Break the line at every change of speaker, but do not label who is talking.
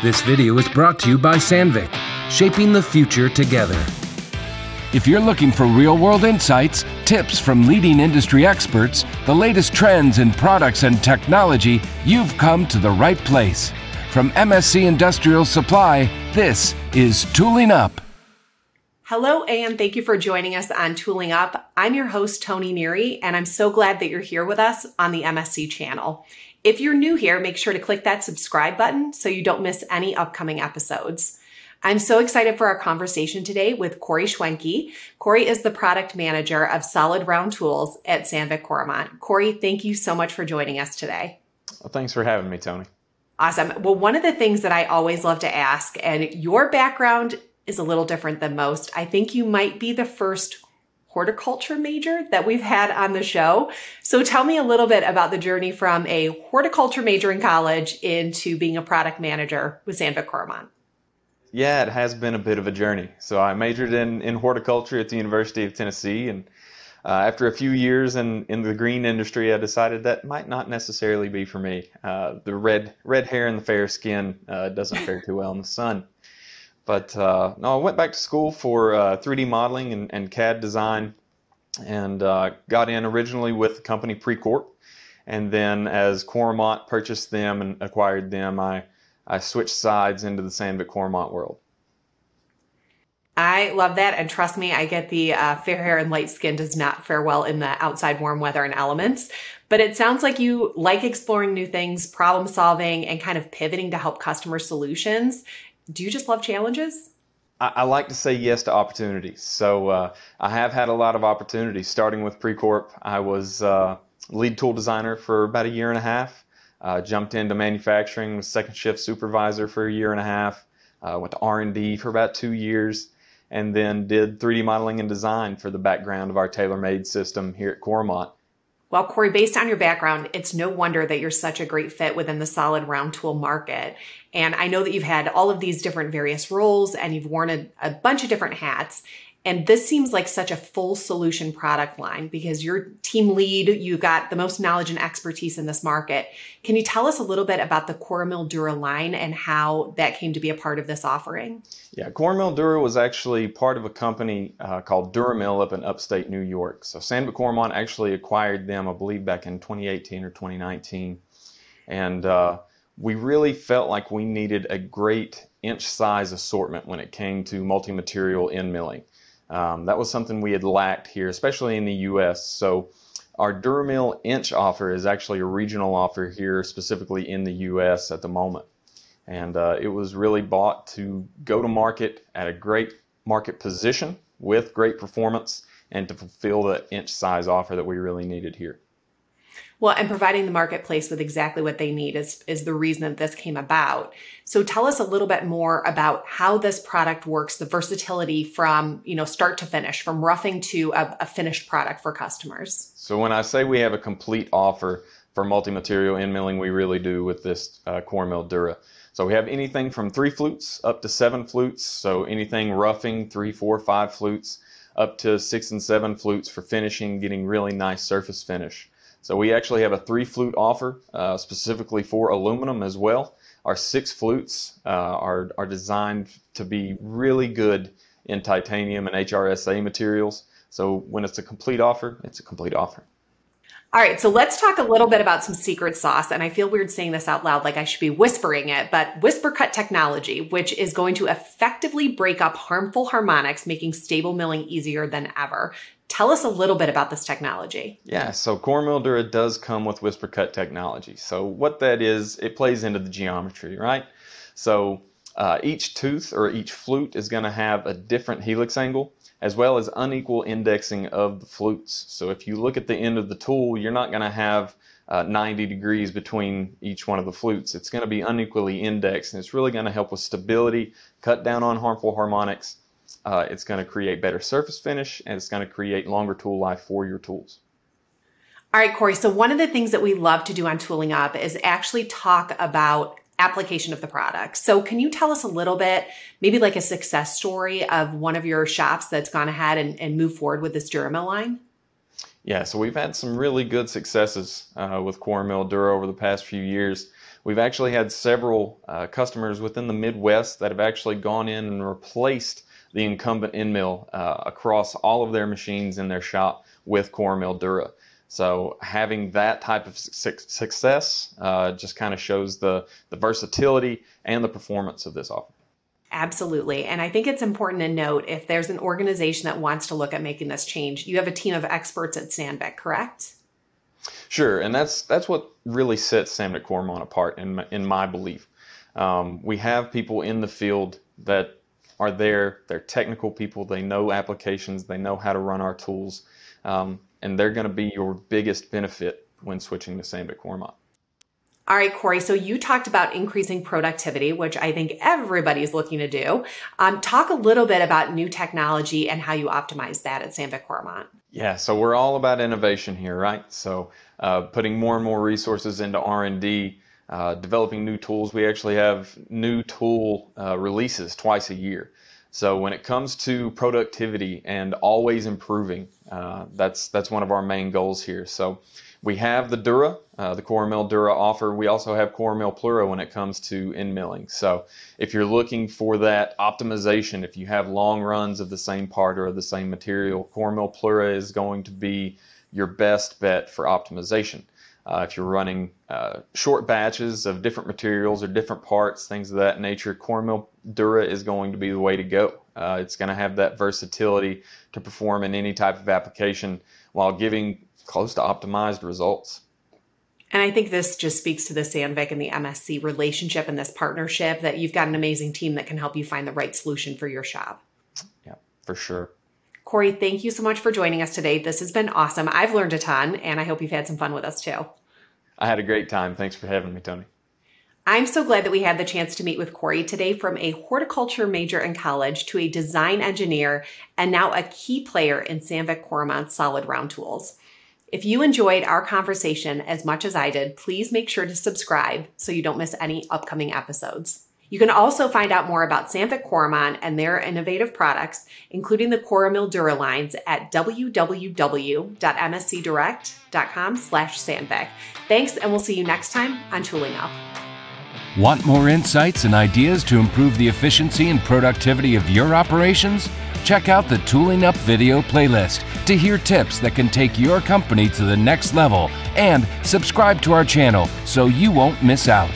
This video is brought to you by Sandvik, shaping the future together. If you're looking for real world insights, tips from leading industry experts, the latest trends in products and technology, you've come to the right place. From MSC Industrial Supply, this is Tooling Up.
Hello, and thank you for joining us on Tooling Up. I'm your host, Toni Neary, and I'm so glad that you're here with us on the MSC channel. If you're new here, make sure to click that subscribe button so you don't miss any upcoming episodes. I'm so excited for our conversation today with Corey Schwenke. Corey is the product manager of solid round tools at Sandvik Coromant. Corey, thank you so much for joining us today.
Well, thanks for having me, Toni.
Awesome. Well, one of the things that I always love to ask, and your background is a little different than most. I think you might be the first horticulture major that we've had on the show. So tell me a little bit about the journey from a horticulture major in college into being a product manager with Sandvik Coromant.
Yeah, it has been a bit of a journey. So I majored in, in horticulture at the University of Tennessee, and uh, after a few years in, in the green industry, I decided that might not necessarily be for me. Uh, the red red hair and the fair skin uh, doesn't fare too well in the sun. But uh, no, I went back to school for 3D uh, modeling and, and, CAD design, and uh, got in originally with the company Precorp, and then as Coromant purchased them and acquired them, I I switched sides into the Sandvik Coromant world.
I love that. And trust me, I get the uh, fair hair and light skin does not fare well in the outside warm weather and elements. But it sounds like you like exploring new things, problem solving, and kind of pivoting to help customer solutions. Do you just love challenges?
I, like to say yes to opportunities. So uh, I have had a lot of opportunities. Starting with Precorp, I was uh, lead tool designer for about a year and a half. Uh, jumped into manufacturing, was second shift supervisor for a year and a half. Uh, went to R&D for about two years, and then did 3D modeling and design for the background of our tailor-made system here at Coromant.
Well, Corey, based on your background, it's no wonder that you're such a great fit within the solid round tool market. And I know that you've had all of these different various roles and you've worn a, a bunch of different hats. And this seems like such a full solution product line because you're team lead, you've got the most knowledge and expertise in this market. Can you tell us a little bit about the CoroMill Dura line and how that came to be a part of this offering?
Yeah, CoroMill Dura was actually part of a company uh, called Dura-Mill up in upstate New York. So Sandvik Coromant actually acquired them, I believe, back in 2018 or 2019. And uh, we really felt like we needed a great inch size assortment when it came to multi-material end milling. Um, that was something we had lacked here, especially in the U.S. So our Dura-Mill inch offer is actually a regional offer here, specifically in the U.S. at the moment. And uh, it was really bought to go to market at a great market position with great performance and to fulfill the inch size offer that we really needed here.
Well, and providing the marketplace with exactly what they need is, is the reason that this came about. So tell us a little bit more about how this product works, the versatility from, you know, start to finish, from roughing to a, a finished product for customers.
So when I say we have a complete offer for multi-material end milling, we really do with this uh, CoroMill Dura. So we have anything from three flutes up to seven flutes. So anything roughing, three, four, five flutes, up to six and seven flutes for finishing, getting really nice surface finish. So we actually have a three flute offer uh, specifically for aluminum as well. Our six flutes uh, are, are designed to be really good in titanium and HRSA materials. So when it's a complete offer, it's a complete offer.
All right, so let's talk a little bit about some secret sauce. And I feel weird saying this out loud, like I should be whispering it, but WhisperKut technology, which is going to effectively break up harmful harmonics, making stable milling easier than ever. Tell us a little bit about this technology.
Yeah, so CoroMill Dura does come with WhisperKut technology. So what that is, it plays into the geometry, right? So uh, each tooth or each flute is going to have a different helix angle as well as unequal indexing of the flutes. So if you look at the end of the tool, you're not going to have uh, 90 degrees between each one of the flutes. It's going to be unequally indexed, and it's really going to help with stability, cut down on harmful harmonics. Uh, it's going to create better surface finish, and it's going to create longer tool life for your tools.
All right, Corey. So one of the things that we love to do on Tooling Up is actually talk about application of the product. So can you tell us a little bit, maybe like a success story of one of your shops that's gone ahead and, and moved forward with this Dura-Mill line?
Yeah, so we've had some really good successes uh, with CoroMill Dura over the past few years. we've actually had several uh, customers within the Midwest that have actually gone in and replaced the incumbent end mill uh, across all of their machines in their shop with CoroMill Dura. So having that type of su success uh, just kind of shows the, the versatility and the performance of this offer.
Absolutely. And I think it's important to note if there's an organization that wants to look at making this change, you have a team of experts at Sandvik, correct?
Sure, and that's that's what really sets Sandvik Coromant apart, in my, in my belief. Um, we have people in the field that are there. They're technical people. They know applications. They know how to run our tools, um, and they're going to be your biggest benefit when switching to Sandvik Coromant.
All right, Corey. So you talked about increasing productivity, which I think everybody's looking to do. Um, talk a little bit about new technology and how you optimize that at Sandvik Coromant.
Yeah, so we're all about innovation here, right? So uh, putting more and more resources into R&D, uh, developing new tools. We actually have new tool uh, releases twice a year. So when it comes to productivity and always improving, uh, that's that's one of our main goals here. So we have the Dura, uh, the CoroMill Dura offer. We also have CoroMill Plura when it comes to end milling. So if you're looking for that optimization, if you have long runs of the same part or of the same material, CoroMill Plura is going to be your best bet for optimization. Uh, if you're running uh, short batches of different materials or different parts, things of that nature, CoroMill Dura is going to be the way to go. Uh, it's going to have that versatility to perform in any type of application while giving close to optimized results.
And I think this just speaks to the Sandvik and the MSC relationship and this partnership that you've got an amazing team that can help you find the right solution for your shop.
Yeah, for sure.
Corey, thank you so much for joining us today. This has been awesome. I've learned a ton, and I hope you've had some fun with us too.
I had a great time. Thanks for having me, Toni.
I'm so glad that we had the chance to meet with Corey today from a horticulture major in college to a design engineer and now a key player in Sandvik Coromant's solid round tools. If you enjoyed our conversation as much as I did, please make sure to subscribe so you don't miss any upcoming episodes. You can also find out more about Sandvik Coromant and their innovative products, including the CoroMill Dura lines at www.mscdirect.com slash Sandvik. Thanks, and we'll see you next time on Tooling Up.
Want more insights and ideas to improve the efficiency and productivity of your operations? Check out the Tooling Up video playlist to hear tips that can take your company to the next level and subscribe to our channel so you won't miss out.